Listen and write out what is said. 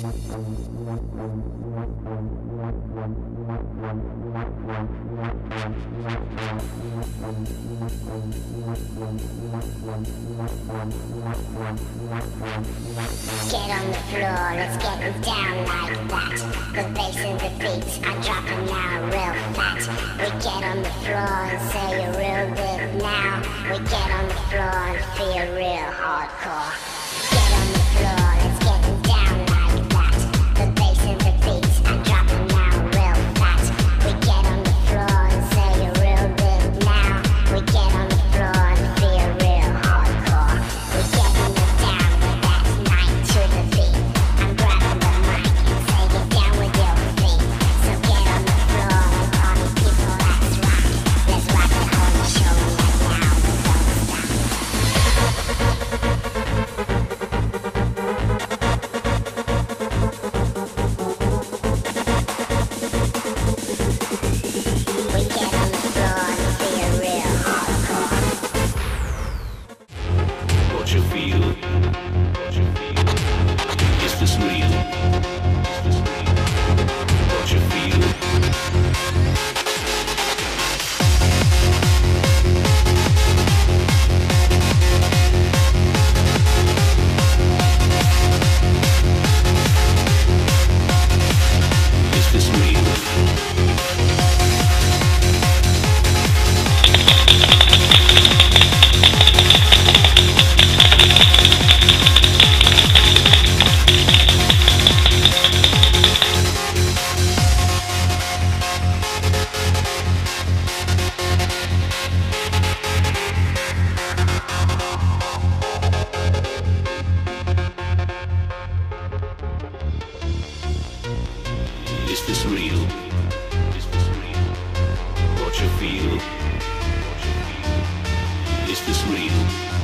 Get on the floor, let's get down like that. The bass and the beats are dropping now, real fat. We get on the floor and say a real bit now. We get on the floor and feel real hardcore. Is this real? Is this real? What you feel? What you feel? Is this real?